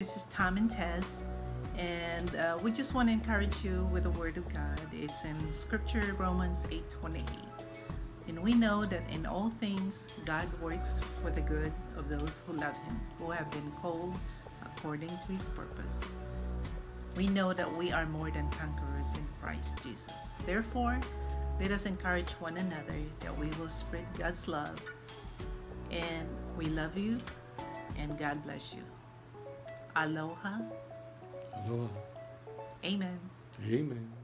This is Tom and Tess, and uh, we just want to encourage you with the Word of God. It's in Scripture, Romans 8:28, and we know that in all things God works for the good of those who love Him, who have been called according to His purpose. We know that we are more than conquerors in Christ Jesus. Therefore, let us encourage one another that we will spread God's love. And we love you, and God bless you. Aloha. Aloha. Amen. Amen.